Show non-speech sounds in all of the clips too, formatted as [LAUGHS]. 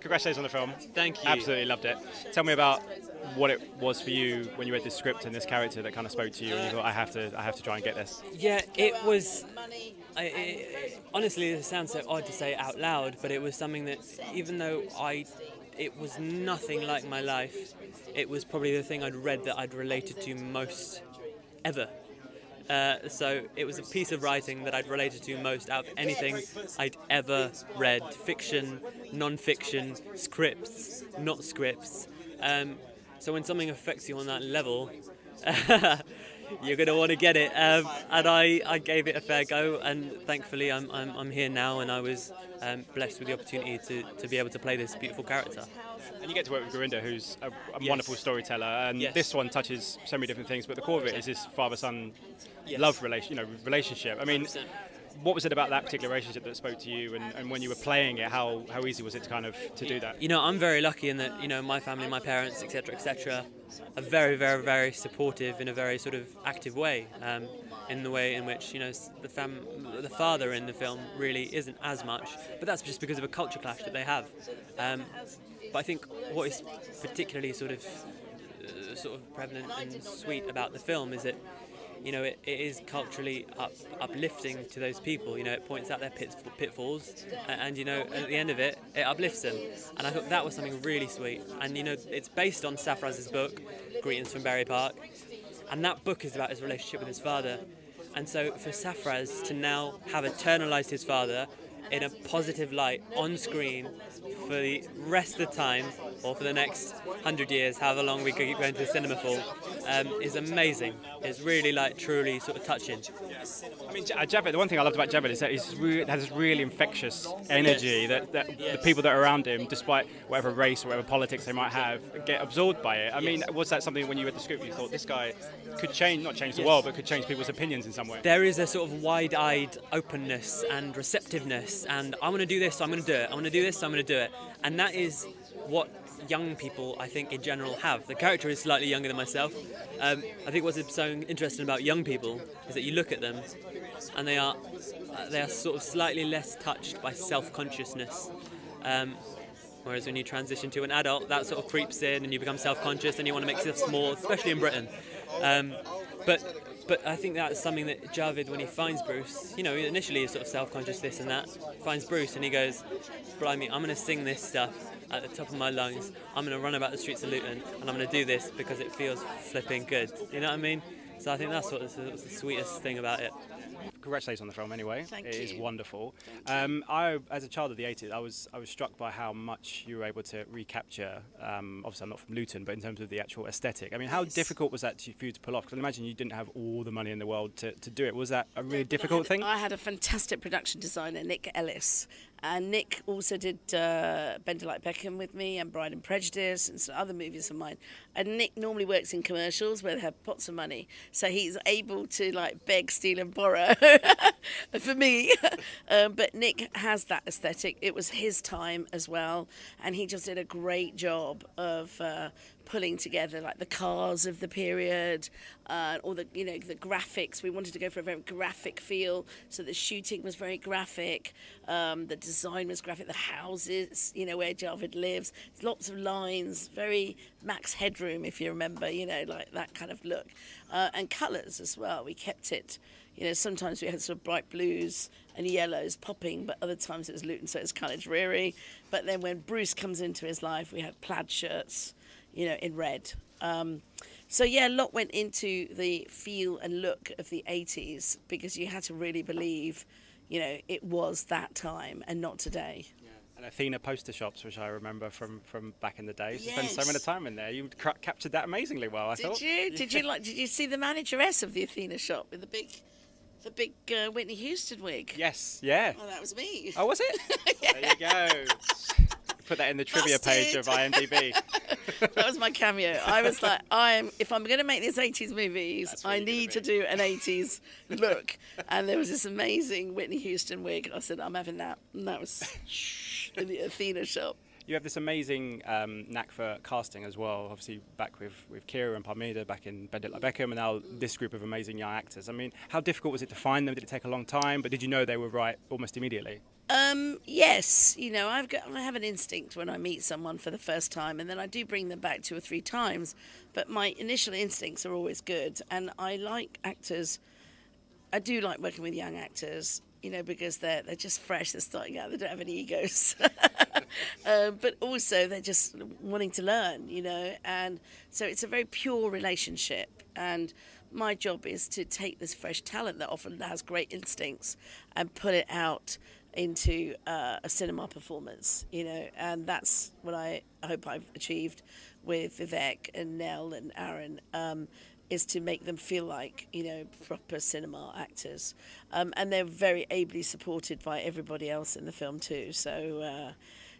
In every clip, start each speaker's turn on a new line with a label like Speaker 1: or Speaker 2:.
Speaker 1: congratulations on the film.
Speaker 2: Thank you.
Speaker 1: Absolutely loved it. Tell me about what it was for you when you read this script and this character that kind of spoke to you, and you thought, I have to, I have to try and get this.
Speaker 2: Yeah, it was. I, it, honestly, it sounds so odd to say out loud, but it was something that, even though I, it was nothing like my life, it was probably the thing I'd read that I'd related to most ever. Uh, so it was a piece of writing that I'd related to most out of anything I'd ever read fiction, non fiction, scripts, not scripts. Um, so when something affects you on that level, [LAUGHS] you're going to want to get it. Um, and I, I gave it a fair go, and thankfully I'm, I'm, I'm here now, and I was um, blessed with the opportunity to, to be able to play this beautiful character.
Speaker 1: And you get to work with Gurinder, who's a, a
Speaker 2: Yes.
Speaker 1: wonderful storyteller, and
Speaker 2: Yes.
Speaker 1: this one touches so many different things. But the core of it is this father-son
Speaker 2: Yes.
Speaker 1: love relation, you know, relationship. I mean,
Speaker 2: 100%.
Speaker 1: what was it about that particular relationship that spoke to you? And, and when you were playing it, how, how easy was it to kind of to do that?
Speaker 2: You know, I'm very lucky in that you know my family, my parents, etc., etc., are very, very, very supportive in a very sort of active way. Um, in the way in which you know the fam, the father in the film really isn't as much, but that's just because of a culture clash that they have. Um, but I think what is particularly sort of uh, sort of prevalent and sweet about the film is that you know it, it is culturally up, uplifting to those people. You know, it points out their pitfalls, a- and, you know at the end of it, it uplifts them. And I thought that was something really sweet. And you know, it's based on Sarfraz's book, Greetings from Bury Park, and that book is about his relationship with his father. And so for Sarfraz to now have eternalized his father in a positive light on screen for the rest of the time, or for the next hundred years, however long we could keep going to the cinema for, um, is amazing. It's really like truly sort of touching.
Speaker 1: I mean, uh, Javed, the one thing I loved about Javed is that he re- has this really infectious energy that, that the people that are around him, despite whatever race or whatever politics they might have, get absorbed by it. I mean, was that something when you read the script you thought this guy could change, not change the
Speaker 2: Yes.
Speaker 1: world, but could change people's opinions in some way?
Speaker 2: There is a sort of wide-eyed openness and receptiveness, and I want to do this, so I'm going to do it. I want to do this, so I'm going to do it. And that is what young people, I think, in general have. The character is slightly younger than myself. Um, I think what's so interesting about young people is that you look at them, and they are uh, they are sort of slightly less touched by self-consciousness. Um, Whereas when you transition to an adult, that sort of creeps in and you become self-conscious and you want to make yourself small, especially in Britain. Um, but but I think that's something that Javed, when he finds Bruce, you know, initially he's sort of self-conscious, this and that, finds Bruce and he goes, "Blimey, I'm going to sing this stuff at the top of my lungs. I'm going to run about the streets of Luton and I'm going to do this because it feels flipping good." You know what I mean? So I think that's what is the, what's the sweetest thing about it.
Speaker 1: Congratulations on the film, anyway.
Speaker 3: Thank
Speaker 1: It is
Speaker 3: you.
Speaker 1: wonderful. Um, I, as a child of the 80s, I was I was struck by how much you were able to recapture. Um, obviously, I'm not from Luton, but in terms of the actual aesthetic, I mean, how
Speaker 3: Yes.
Speaker 1: difficult was that to, for you to pull off? Because I imagine you didn't have all the money in the world to, to do it. Was that a really difficult thing?
Speaker 3: I had a fantastic production designer, Nick Ellis. And Nick also did uh, Bend It Like Beckham with me and Bride and Prejudice and some other movies of mine. And Nick normally works in commercials where they have pots of money. So he's able to like beg, steal, and borrow [LAUGHS] for me. [LAUGHS] um, but Nick has that aesthetic. It was his time as well. And he just did a great job of. Uh, pulling together like the cars of the period, uh, all the you know the graphics. We wanted to go for a very graphic feel, so the shooting was very graphic, um, the design was graphic, the houses, you know where Javed lives, lots of lines, very Max Headroom if you remember, you know like that kind of look, uh, and colours as well. We kept it. You know, sometimes we had sort of bright blues and yellows popping, but other times it was Luton, so it's kind of dreary. But then when Bruce comes into his life, we had plaid shirts you know, in red. Um, so yeah, a lot went into the feel and look of the 80s because you had to really believe, you know, it was that time and not today.
Speaker 1: And Athena poster shops, which I remember from, from back in the day. You spent so much time in there. You cra- captured that amazingly well, I
Speaker 3: Did
Speaker 1: thought.
Speaker 3: you? [LAUGHS] Did you like? Did you see the manageress of the Athena shop with the big, the big uh, Whitney Houston wig?
Speaker 1: Yes, yeah.
Speaker 3: Oh, that was me.
Speaker 1: Oh, was it? [LAUGHS] There you go. [LAUGHS] Put that in the trivia page of IMDb. [LAUGHS]
Speaker 3: that was my cameo. I was like, I'm if I'm going to make these 80s movies, I need to do an 80s look. And there was this amazing Whitney Houston wig. I said, I'm having that. And that was [LAUGHS] in the Athena shop.
Speaker 1: You have this amazing um, knack for casting as well. Obviously, back with, with Keira and Parminder, back in Bend It Like Beckham, and now this group of amazing young actors. I mean, how difficult was it to find them? Did it take a long time? But did you know they were right almost immediately?
Speaker 3: Um, yes, you know, I've got I have an instinct when I meet someone for the first time, and then I do bring them back two or three times. But my initial instincts are always good, and I like actors. I do like working with young actors, you know, because they're they're just fresh, they're starting out, they don't have any egos. uh, [LAUGHS] but also they're just wanting to learn, you know, and so it's a very pure relationship. And my job is to take this fresh talent that often has great instincts and put it out into uh, a cinema performance, you know, and that's what I hope I've achieved with Viveik and Nell and Aaron. Um, is to make them feel like you know proper cinema actors, um, and they're very ably supported by everybody else in the film too. So, uh,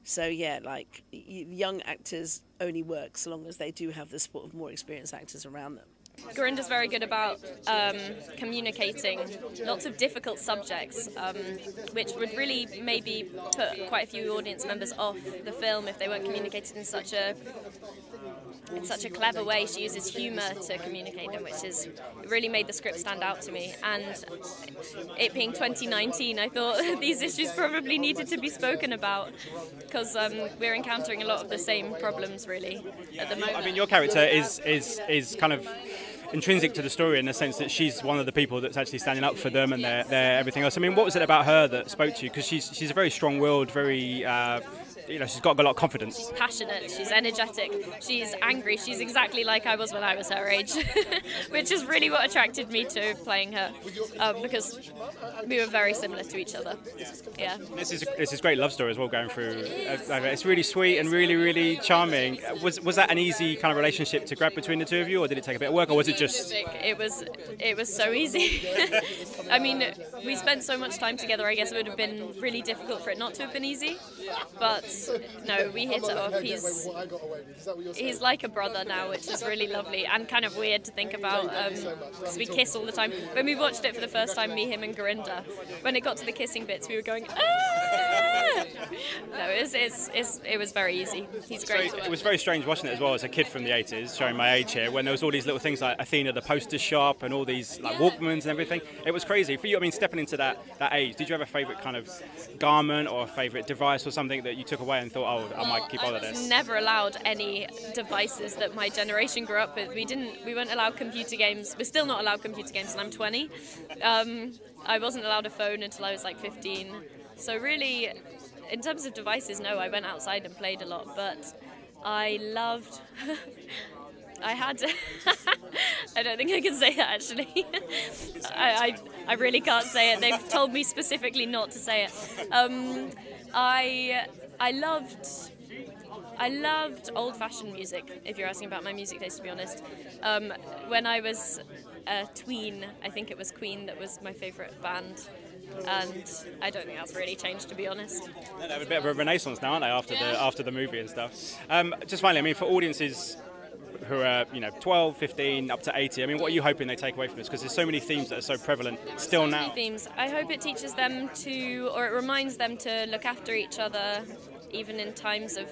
Speaker 3: so yeah, like young actors only work so long as they do have the support of more experienced actors around them.
Speaker 4: Gurinder is very good about um, communicating lots of difficult subjects, um, which would really maybe put quite a few audience members off the film if they weren't communicated in such a in such a clever way. She uses humour to communicate them, which has really made the script stand out to me. And it being 2019, I thought [LAUGHS] these issues probably needed to be spoken about because um, we're encountering a lot of the same problems really at the moment.
Speaker 1: I mean, your character is is is kind of intrinsic to the story in the sense that she's one of the people that's actually standing up for them and their, their everything else. I mean, what was it about her that spoke to you? Because she's she's a very strong-willed, very uh, you know, she's got a lot of confidence.
Speaker 4: She's passionate, she's energetic, she's angry, she's exactly like I was when I was her age, [LAUGHS] which is really what attracted me to playing her um, because we were very similar to each other. Yeah.
Speaker 1: This is this is great love story as well going through. Uh, it's really sweet and really really charming. Was was that an easy kind of relationship to grab between the two of you, or did it take a bit of work, or was it just?
Speaker 4: It was it was so easy. [LAUGHS] I mean, we spent so much time together. I guess it would have been really difficult for it not to have been easy, but [LAUGHS] no, we hit it off. He's he's like a brother now, which is really lovely and kind of weird to think about because um, we kiss all the time. When we watched it for the first time, me, him, and Gurinder, when it got to the kissing bits, we were going. Ah! [LAUGHS] No, it's, it's, it's, it was very easy. He's great.
Speaker 1: it was very strange watching it as well as a kid from the 80s, showing my age here, when there was all these little things like Athena, the poster shop, and all these like. Walkmans and everything. It was crazy for you. I mean, stepping into that that age, did you have a favourite kind of garment or a favourite device or something that you took away and thought, oh, I might keep all of this?
Speaker 4: Never allowed any devices that my generation grew up with. We didn't. We weren't allowed computer games. We're still not allowed computer games, and I'm 20. Um, I wasn't allowed a phone until I was like 15. So really, in terms of devices, no, I went outside and played a lot, but I loved. [LAUGHS] I had. [LAUGHS] I don't think I can say that actually. [LAUGHS] I, I, I really can't say it. They've told me specifically not to say it. Um, I I loved I loved old-fashioned music. If you're asking about my music taste, to be honest, um, when I was a tween, I think it was Queen that was my favourite band and I don't think that's really changed to be honest.
Speaker 1: They have a bit of a renaissance now, aren't they, after yeah. the after the movie and stuff. Um, just finally, I mean, for audiences who are you know 12, 15, up to 80, I mean, what are you hoping they take away from this? Because there's so many themes that are so prevalent still
Speaker 4: so
Speaker 1: now.
Speaker 4: themes. I hope it teaches them to, or it reminds them to look after each other, even in times of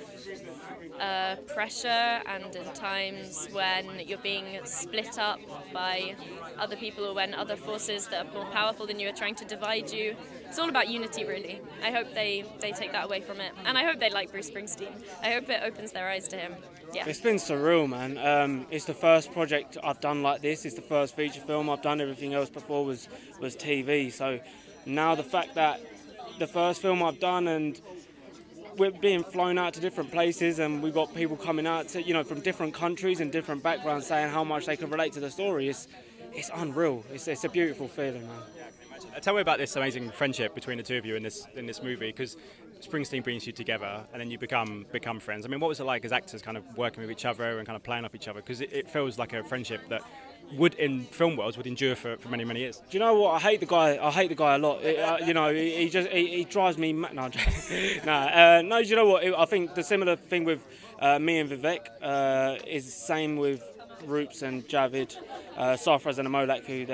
Speaker 4: uh, pressure and in times when you're being split up by other people or when other forces that are more powerful than you are trying to divide you. It's all about unity, really. I hope they, they take that away from it. And I hope they like Bruce Springsteen. I hope it opens their eyes to him. Yeah.
Speaker 5: It's been surreal, man. Um, it's the first project I've done like this. It's the first feature film I've done. Everything else before was, was TV. So now the fact that the first film I've done and we're being flown out to different places and we've got people coming out to, you know from different countries and different backgrounds saying how much they can relate to the story. It's it's unreal. It's, it's a beautiful feeling man.
Speaker 1: Uh, tell me about this amazing friendship between the two of you in this in this movie because Springsteen brings you together and then you become become friends. I mean what was it like as actors kind of working with each other and kind of playing off each other? Because it, it feels like a friendship that would in film worlds would endure for, for many many years.
Speaker 5: Do you know what? I hate the guy. I hate the guy a lot. It, uh, you know, he, he just he, he, drives me. Ma- no, no, [LAUGHS] uh, no. Do you know what? I think the similar thing with uh, me and Viveik uh, is the same with Roops and Javed, uh, Sarfraz and Amolak, who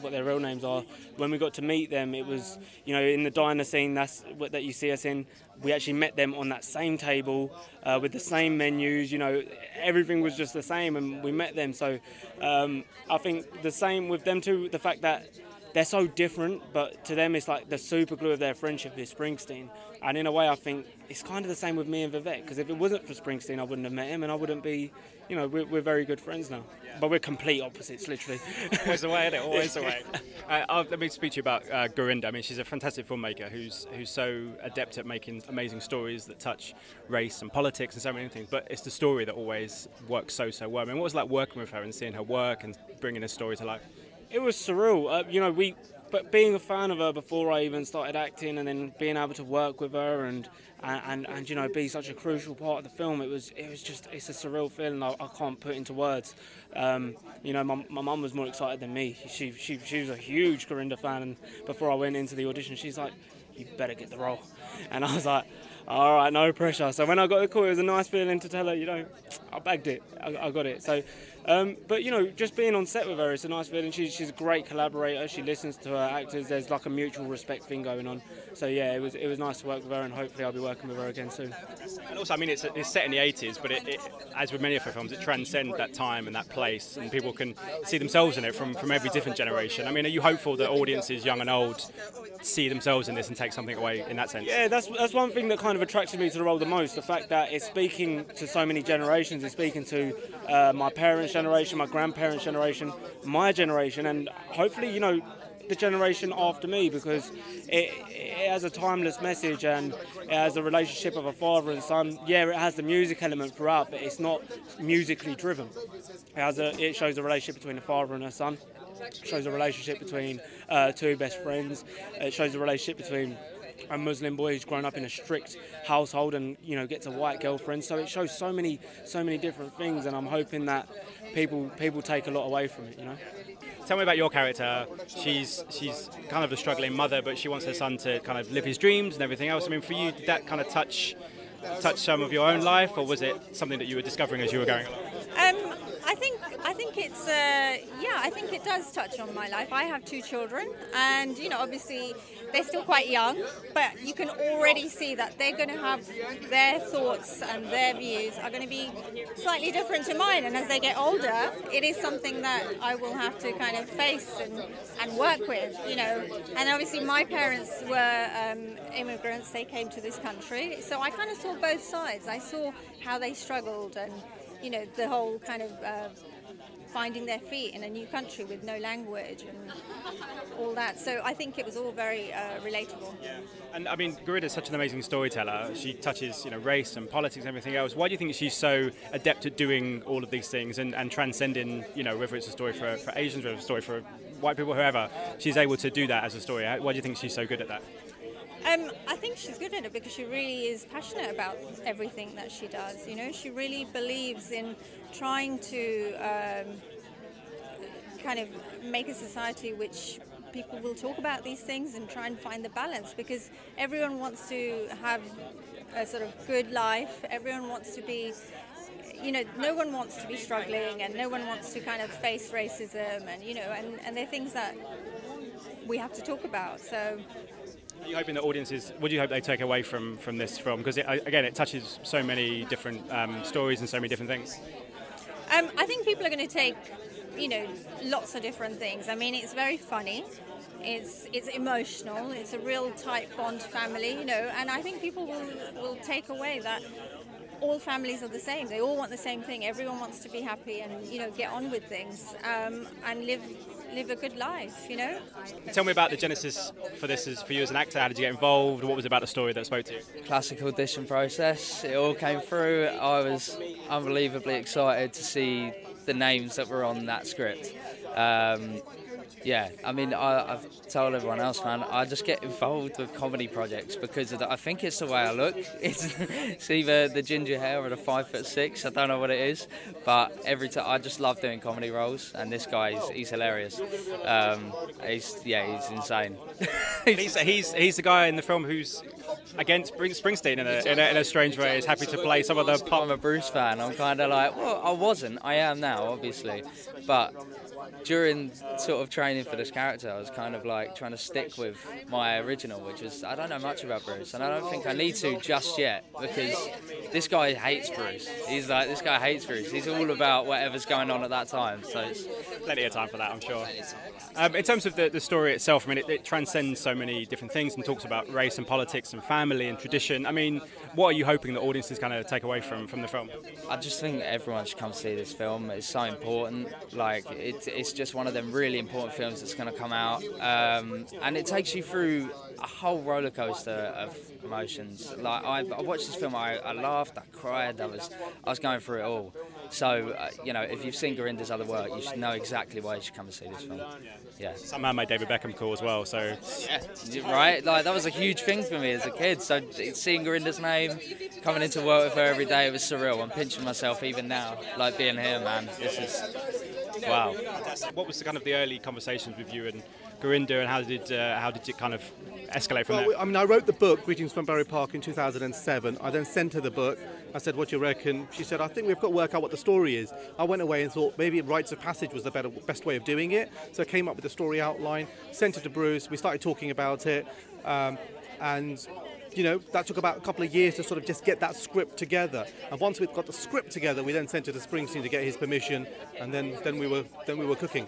Speaker 5: what their real names are. When we got to meet them, it was you know in the diner scene that's what that you see us in. We actually met them on that same table uh, with the same menus. You know, everything was just the same, and we met them. So um, I think the same with them too. The fact that they're so different, but to them it's like the super glue of their friendship is Springsteen. And in a way, I think it's kind of the same with me and Viveik, because if it wasn't for Springsteen, I wouldn't have met him, and I wouldn't be, you know, we're, we're very good friends now. But we're complete opposites, literally. [LAUGHS]
Speaker 1: Always the way, isn't it? Always the way. [LAUGHS] Uh, let me speak to you about uh, Gurinder. I mean, she's a fantastic filmmaker who's who's so adept at making amazing stories that touch race and politics and so many things. But it's the story that always works so so well. I mean, what was it like working with her and seeing her work and bringing a story to life?
Speaker 5: It was surreal. Uh, you know, we, but being a fan of her before I even started acting, and then being able to work with her and and, and, you know be such a crucial part of the film, it was it was just it's a surreal feeling I, I can't put into words. Um, you know, my my mum was more excited than me. She she she was a huge Gurinder fan, and before I went into the audition, she's like, "You better get the role," and I was like. All right, no pressure. So when I got the call, it was a nice feeling to tell her, you know, I bagged it, I, I got it. So um, but you know, just being on set with her, it's a nice feeling. She's, she's a great collaborator. She listens to her actors. There's like a mutual respect thing going on. So yeah, it was it was nice to work with her, and hopefully I'll be working with her again soon.
Speaker 1: And also, I mean, it's, it's set in the 80s, but it, it, as with many of her films, it transcends that time and that place, and people can see themselves in it from, from every different generation. I mean, are you hopeful that audiences, young and old, see themselves in this and take something away in that sense?
Speaker 5: Yeah, that's that's one thing that kind of attracted me to the role the most. The fact that it's speaking to so many generations. It's speaking to uh, my parents' generation, my grandparents' generation, my generation, and hopefully, you know, the generation after me because it, it, has a timeless message and it has a relationship of a father and son. Yeah, it has the music element throughout, but it's not musically driven. It has a, it shows a relationship between a father and a son. It shows a relationship between uh, two best friends. It shows a relationship between a Muslim boy who's grown up in a strict household and you know gets a white girlfriend. So it shows so many so many different things, and I'm hoping that people people take a lot away from it. You know.
Speaker 1: Tell me about your character. She's she's kind of a struggling mother, but she wants her son to kind of live his dreams and everything else. I mean, for you, did that kind of touch touch some of your own life, or was it something that you were discovering as you were going along?
Speaker 6: Um, I think I think it's uh, yeah I think it does touch on my life. I have two children, and you know obviously they're still quite young, but you can already see that they're going to have their thoughts and their views are going to be slightly different to mine. And as they get older, it is something that I will have to kind of face and, and work with, you know. And obviously, my parents were um, immigrants, they came to this country. So I kind of saw both sides. I saw how they struggled and, you know, the whole kind of. Uh, finding their feet in a new country with no language and all that. So I think it was all very uh, relatable.
Speaker 1: Yeah. And I mean, Gurinder is such an amazing storyteller. She touches, you know, race and politics and everything else. Why do you think she's so adept at doing all of these things and, and transcending, you know, whether it's a story for, for Asians, or a story for white people, whoever, she's able to do that as a story. Why do you think she's so good at that?
Speaker 6: Um, I think she's good at it because she really is passionate about everything that she does. You know, she really believes in trying to um, kind of make a society which people will talk about these things and try and find the balance because everyone wants to have a sort of good life. Everyone wants to be you know, no one wants to be struggling and no one wants to kind of face racism and, you know, and, and they're things that we have to talk about. So
Speaker 1: are you hoping that audiences, what do you hope they take away from, from this film? Because again, it touches so many different um, stories and so many different things.
Speaker 6: Um, I think people are going to take, you know, lots of different things. I mean, it's very funny. It's it's emotional. It's a real tight bond family, you know, and I think people will, will take away that all families are the same. They all want the same thing. Everyone wants to be happy and you know get on with things um, and live live a good life. You know.
Speaker 1: Tell me about the genesis for this as for you as an actor. How did you get involved? What was about the story that spoke to you?
Speaker 7: Classic audition process. It all came through. I was unbelievably excited to see the names that were on that script. Um, yeah, I mean, I, have told everyone else, man, I just get involved with comedy projects because the, I think it's the way I look. [LAUGHS] It's, it's, either the ginger hair or the five foot six. I don't know what it is, but every time I just love doing comedy roles, and this guy, he's, he's hilarious. Um, he's yeah, he's insane. [LAUGHS]
Speaker 1: he's, he's he's the guy in the film who's against Springsteen in a, in a, in a strange way. He's happy to play some of the pop.
Speaker 7: I'm a Bruce fan. I'm kind of like, well, I wasn't. I am now, obviously, but during sort of training for this character, I was kind of like trying to stick with my original, which was I don't know much about Bruce, and I don't think I need to just yet because this guy hates Bruce. He's like, this guy hates Bruce. He's all about whatever's going on at that time. So it's
Speaker 1: plenty of time for that, I'm sure. Um, in terms of the, the story itself, I mean, it, it, transcends so many different things and talks about race and politics and family and tradition. I mean, what are you hoping the audiences kind of take away from, from the film?
Speaker 7: I just think everyone should come see this film. It's so important. Like, it, it's just one of them really important films that's going to come out. Um, and it takes you through a whole roller coaster of emotions. Like, I, I watched this film, I, I laughed, I cried, I was, I was going through it all. So, uh, you know, if you've seen Gurinder's other work, you should know exactly why you should come and see this film. Yeah.
Speaker 1: Somehow made David Beckham cool as well, so.
Speaker 7: Yeah, right? Like, that was a huge thing for me as a kid. So, seeing Gurinder's name, coming into work with her every day, it was surreal. I'm pinching myself even now, like being here, man. This is. Wow.
Speaker 1: What was the kind of the early conversations with you and Gurinder, and how did uh, how did it kind of escalate from
Speaker 8: well,
Speaker 1: there?
Speaker 8: I mean, I wrote the book Greetings from Bury Park in 2007. I then sent her the book. I said, "What do you reckon?" She said, "I think we've got to work out what the story is." I went away and thought maybe rites of passage was the better, best way of doing it. So I came up with the story outline, sent it to Bruce. We started talking about it, um, and you know, that took about a couple of years to sort of just get that script together. And once we'd got the script together, we then sent it to Springsteen to get his permission, and then, then we were then we were cooking.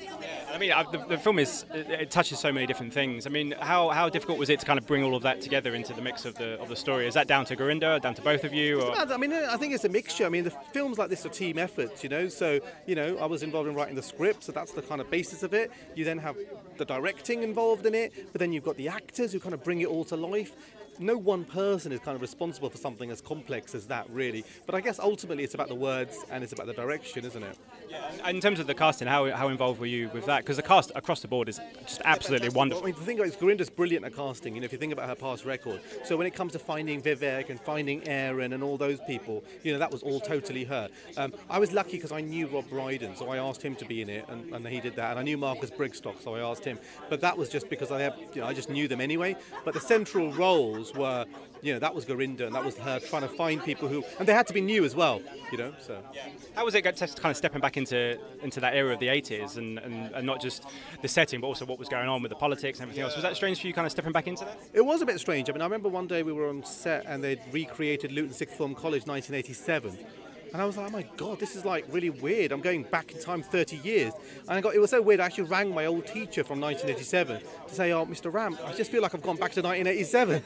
Speaker 1: I mean, the, the film is it, it, touches so many different things. I mean, how, how difficult was it to kind of bring all of that together into the mix of the of the story? Is that down to Gurinder, down to both of you? Or?
Speaker 8: I mean, I think it's a mixture. I mean, the films like this are team efforts, you know. So you know, I was involved in writing the script, so that's the kind of basis of it. You then have the directing involved in it, but then you've got the actors who kind of bring it all to life no one person is kind of responsible for something as complex as that, really. But I guess ultimately it's about the words and it's about the direction, isn't it?
Speaker 1: Yeah. In terms of the casting, how, how involved were you with that? Because the cast across the board is just absolutely
Speaker 8: yeah,
Speaker 1: wonderful.
Speaker 8: I mean, the thing is Gurinder's brilliant at casting, you know, if you think about her past record. So when it comes to finding Viveik and finding Aaron and all those people, you know, that was all totally her. Um, I was lucky because I knew Rob Brydon, so I asked him to be in it, and, and he did that. And I knew Marcus Brigstocke, so I asked him. But that was just because I, have, you know, I just knew them anyway. But the central roles were you know, that was Gurinder and that was her trying to find people who, and they had to be new as well, you know. So,
Speaker 1: how was it kind of stepping back into into that era of the 80s and, and, and not just the setting, but also what was going on with the politics and everything else? Was that strange for you, kind of stepping back into that?
Speaker 8: It was a bit strange. I mean, I remember one day we were on set and they'd recreated Luton Sixth Form College 1987. And I was like, oh my god, this is like really weird. I'm going back in time 30 years. And I got, it was so weird. I actually rang my old teacher from 1987 to say, oh, Mr. Ram, I just feel like I've gone back to 1987.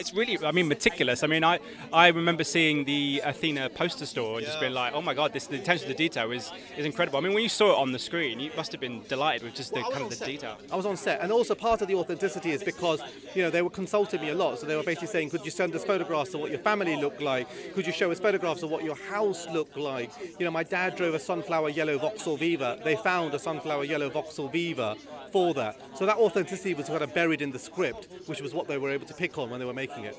Speaker 1: It's really, I mean, meticulous. I mean, I, I remember seeing the Athena poster store and just being like, oh my god, this the attention to detail is, is incredible. I mean, when you saw it on the screen, you must have been delighted with just the well, kind of the
Speaker 8: set.
Speaker 1: detail.
Speaker 8: I was on set, and also part of the authenticity is because you know they were consulting me a lot, so they were basically saying, could you send us photographs of what your family looked like? Could you show us photographs of what your house looked like? You know, my dad drove a sunflower yellow Vauxhall Viva. They found a sunflower yellow Vauxhall Viva for that. So that authenticity was kind of buried in the script, which was what they were able to pick on when they were making it.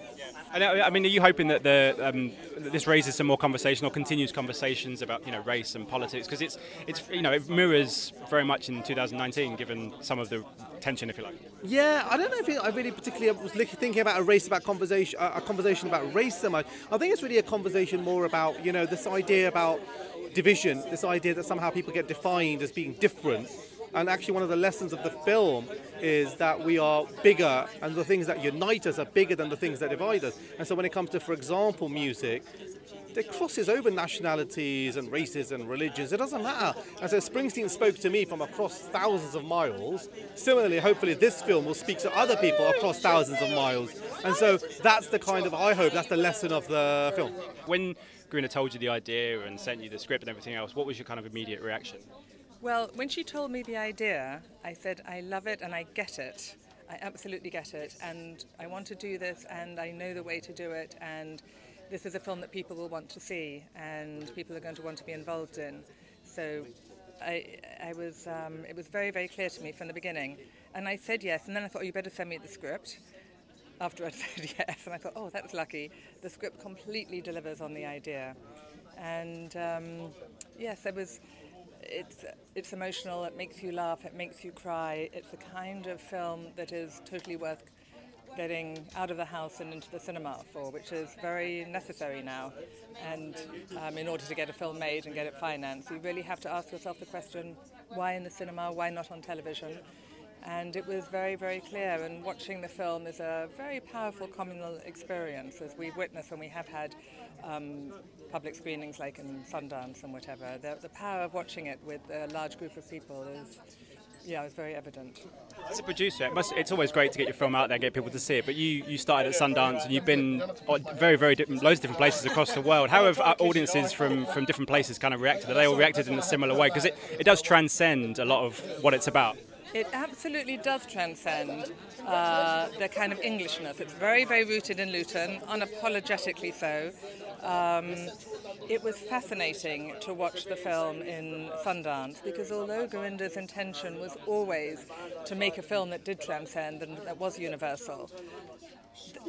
Speaker 1: And I mean, are you hoping that the um, that this raises some more conversation or continues conversations about you know race and politics because it's it's you know it mirrors very much in 2019 given some of the tension, if you like.
Speaker 8: Yeah, I don't know if I really particularly was thinking about a race about conversation a conversation about race so much. I think it's really a conversation more about you know this idea about division, this idea that somehow people get defined as being different and actually, one of the lessons of the film is that we are bigger, and the things that unite us are bigger than the things that divide us. And so, when it comes to, for example, music, it crosses over nationalities and races and religions. It doesn't matter. And so Springsteen spoke to me from across thousands of miles. Similarly, hopefully, this film will speak to other people across thousands of miles. And so that's the kind of, I hope, that's the lesson of the film.
Speaker 1: When Gurinder told you the idea and sent you the script and everything else, what was your kind of immediate reaction?
Speaker 9: Well, when she told me the idea, I said, I love it and I get it. I absolutely get it. And I want to do this and I know the way to do it. And this is a film that people will want to see and people are going to want to be involved in. So I, I was, um, it was very, very clear to me from the beginning. And I said yes. And then I thought, oh, you better send me the script after I'd [LAUGHS] said yes. And I thought, oh, that's lucky. The script completely delivers on the idea. And um, yes, I was it's it's emotional. It makes you laugh. It makes you cry. It's a kind of film that is totally worth getting out of the house and into the cinema for, which is very necessary now. And um, in order to get a film made and get it financed, you really have to ask yourself the question: Why in the cinema? Why not on television? And it was very, very clear. And watching the film is a very powerful communal experience, as we've witnessed when we have had um, public screenings like in Sundance and whatever. The, the power of watching it with a large group of people is, yeah, it's very evident.
Speaker 1: As a producer, it must, it's always great to get your film out there and get people to see it. But you, you started at Sundance and you've been very, very different, loads of different places across the world. How have uh, audiences from, from different places kind of reacted? Are they all reacted in a similar way? Because it, it does transcend a lot of what it's about.
Speaker 9: It absolutely does transcend uh, the kind of Englishness. It's very, very rooted in Luton, unapologetically so. Um, it was fascinating to watch the film in Sundance because although Gurinder's intention was always to make a film that did transcend and that was universal,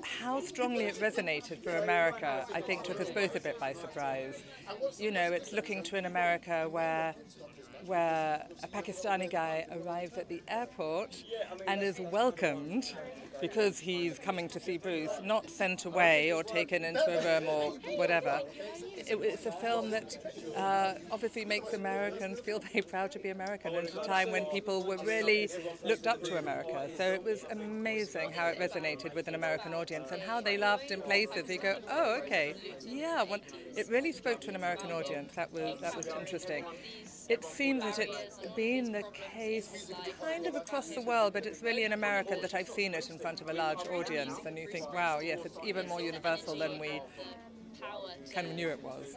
Speaker 9: how strongly it resonated for America, I think, took us both a bit by surprise. You know, it's looking to an America where where a Pakistani guy arrives at the airport and is welcomed because he's coming to see Bruce, not sent away or taken into a room or whatever. It, it's a film that uh, obviously makes Americans feel very proud to be American at a time when people were really looked up to America. So it was amazing how it resonated with an American audience and how they laughed in places. You go, oh, okay, yeah. Well, it really spoke to an American audience. That was that was interesting. It seems that it's been the case kind of across the world, but it's really in America that I've seen it in front of a large audience, and you think, wow, yes, it's even more universal than we kind of knew it was.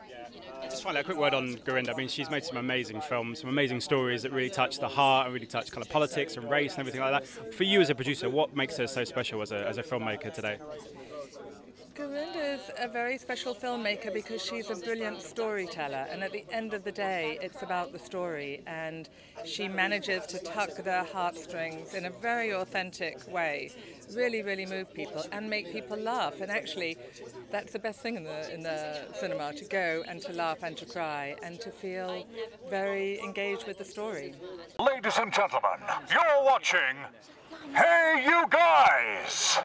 Speaker 1: Just finally, a quick word on Gurinder. I mean, she's made some amazing films, some amazing stories that really touch the heart and really touch kind of politics and race and everything like that. For you as a producer, what makes her so special as a, as a filmmaker today?
Speaker 9: Gurinder is a very special filmmaker because she's a brilliant storyteller, and at the end of the day, it's about the story. And she manages to tuck their heartstrings in a very authentic way, really, really move people and make people laugh. And actually, that's the best thing in the in the cinema to go and to laugh and to cry and to feel very engaged with the story.
Speaker 10: Ladies and gentlemen, you're watching Hey You Guys!